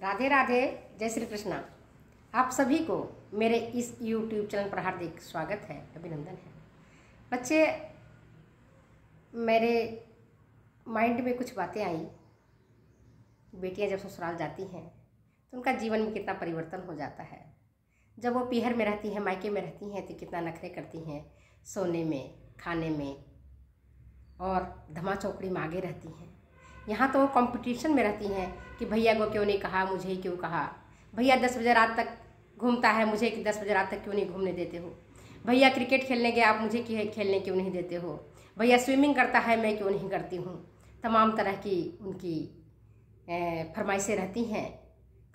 राधे राधे, जय श्री कृष्णा। आप सभी को मेरे इस YouTube चैनल पर हार्दिक स्वागत है, अभिनंदन है। बच्चे, मेरे माइंड में कुछ बातें आई। बेटियाँ जब ससुराल जाती हैं तो उनका जीवन में कितना परिवर्तन हो जाता है। जब वो पीहर में रहती हैं, मायके में रहती हैं तो कितना नखरे करती हैं, सोने में, खाने में, और धमा चौकड़ी में आगे रहती हैं। यहाँ तो वो कंपटीशन में रहती हैं कि भैया को क्यों नहीं कहा, मुझे क्यों कहा? भैया दस बजे रात तक घूमता है, मुझे कि दस बजे रात तक क्यों नहीं घूमने देते हो? भैया क्रिकेट खेलने गए, आप मुझे खेलने क्यों नहीं देते हो? भैया स्विमिंग करता है, मैं क्यों नहीं करती हूँ? तमाम तरह की उनकी फरमाइशें रहती हैं।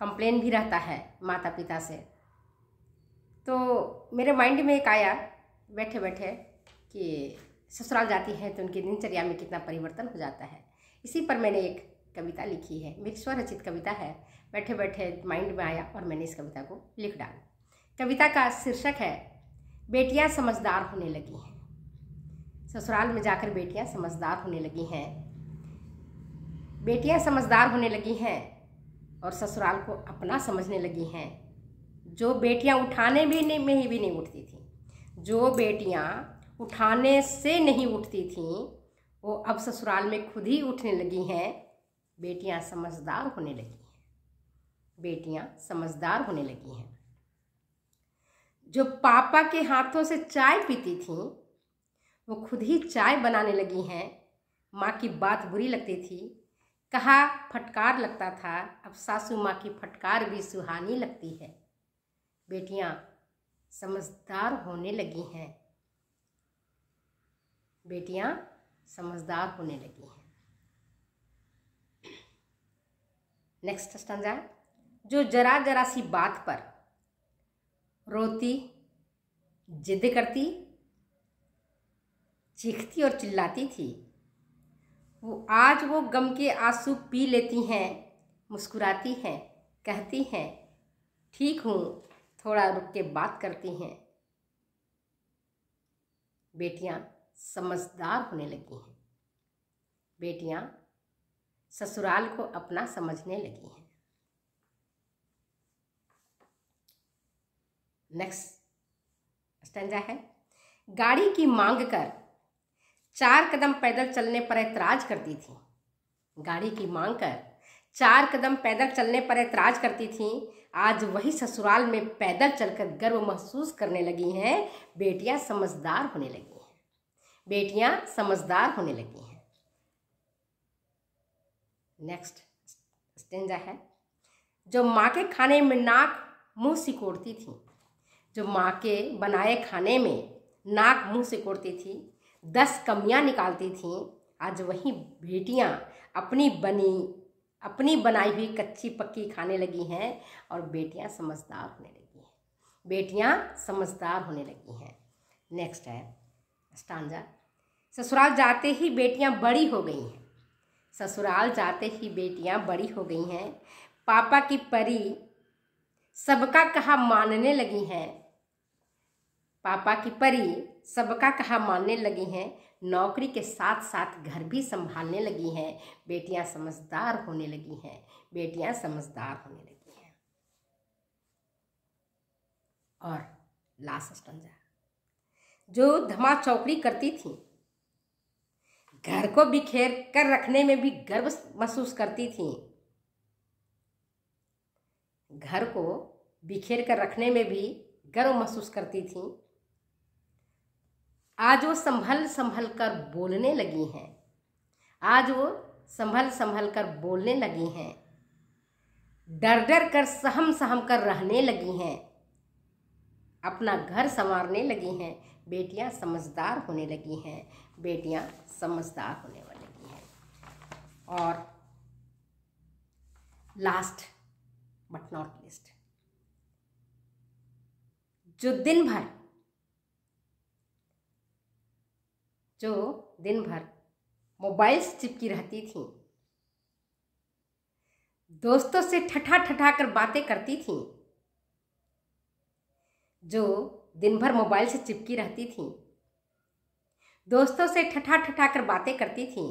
कंप्लेन भी रहता है माता पिता से। तो मेरे माइंड में एक आया बैठे बैठे कि ससुराल जाती हैं तो उनकी दिनचर्या में कितना परिवर्तन हो जाता है। इसी पर मैंने एक कविता लिखी है, मेरी स्वरचित कविता है। बैठे बैठे माइंड में आया और मैंने इस कविता को लिख डाला। कविता का शीर्षक है, बेटियाँ समझदार होने लगी हैं। ससुराल में जाकर बेटियाँ समझदार होने लगी हैं। बेटियाँ समझदार होने लगी हैं और ससुराल को अपना समझने लगी हैं। जो बेटियाँ उठाने भी नहीं, में ही भी नहीं उठती थी। जो बेटियाँ उठाने से नहीं उठती थीं वो अब ससुराल में खुद ही उठने लगी हैं, बेटियाँ समझदार होने लगी हैं। बेटियाँ समझदार होने लगी हैं। जो पापा के हाथों से चाय पीती थीं, वो खुद ही चाय बनाने लगी हैं। माँ की बात बुरी लगती थी, कहा फटकार लगता था, अब सासू माँ की फटकार भी सुहानी लगती है। बेटियाँ समझदार होने लगी हैं। बेटियाँ समझदार होने लगी हैं। नेक्स्ट स्टंजा जो जरा जरा सी बात पर रोती, जिद करती, चीखती और चिल्लाती थी, वो आज वो गम के आँसू पी लेती हैं, मुस्कुराती हैं, कहती हैं, ठीक हूँ, थोड़ा रुक के बात करती हैं। बेटियाँ समझदार होने लगी हैं। बेटियाँ ससुराल को अपना समझने लगी हैं। नेक्स्ट स्टंजा है। गाड़ी की मांग कर चार कदम पैदल चलने पर ऐतराज करती थी। गाड़ी की मांग कर चार कदम पैदल चलने पर ऐतराज करती थी। आज वही ससुराल में पैदल चलकर गर्व महसूस करने लगी हैं। बेटियाँ समझदार होने लगी। बेटियाँ समझदार होने लगी हैं। नेक्स्ट स्टेंजा है। जो माँ के खाने में नाक मुँह सिकोड़ती थी, जो माँ के बनाए खाने में नाक मुँह सिकोड़ती थी, दस कमियाँ निकालती थीं, आज वही बेटियाँ अपनी बनी, अपनी बनाई हुई कच्ची पक्की खाने लगी हैं और बेटियाँ समझदार होने लगी हैं। बेटियाँ समझदार होने लगी हैं। नेक्स्ट है। स्टांजा। ससुराल जाते ही बेटियाँ बड़ी हो गई हैं। ससुराल जाते ही बेटियाँ बड़ी हो गई हैं। पापा की परी सबका कहा मानने लगी हैं। पापा की परी सबका कहा मानने लगी हैं। नौकरी के साथ साथ घर भी संभालने लगी हैं। बेटियाँ समझदार होने लगी हैं। बेटियाँ समझदार होने लगी हैं। और लास्ट स्टंजा। जो धमा चौकड़ी करती थी। घर को बिखेर कर रखने में भी गर्व महसूस करती थी। घर को बिखेर कर रखने में भी गर्व महसूस करती थी। आज वो संभल संभल कर बोलने लगी हैं। आज वो संभल संभल कर बोलने लगी हैं। डर डर कर सहम सहम कर रहने लगी हैं। अपना घर संवारने लगी हैं। बेटियाँ समझदार होने लगी हैं, बेटियाँ समझदार होने वाली हैं। और लास्ट बट नॉट लिस्ट जो दिन भर, जो दिन भर मोबाइल्स चिपकी रहती थी, दोस्तों से ठठा ठठा कर बातें करती थी, जो दिन भर मोबाइल से चिपकी रहती थी। दोस्तों से ठठा ठठा कर बातें करती थी।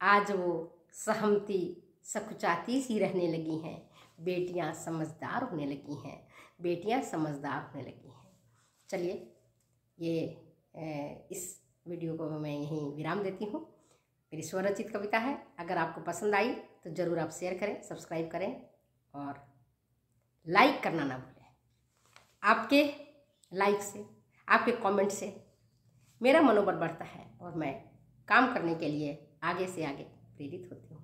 आज वो सहमती, सकुचाती सी रहने लगी हैं। बेटियाँ समझदार होने लगी हैं। बेटियाँ समझदार होने लगी हैं। चलिए, ये इस वीडियो को मैं यहीं विराम देती हूँ। मेरी स्वरचित कविता है। अगर आपको पसंद आई तो ज़रूर आप शेयर करें, सब्सक्राइब करें और लाइक करना ना भूलें। आपके लाइक से, आपके कमेंट से मेरा मनोबल बढ़ता है और मैं काम करने के लिए आगे से आगे प्रेरित होती हूँ।